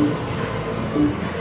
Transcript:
Música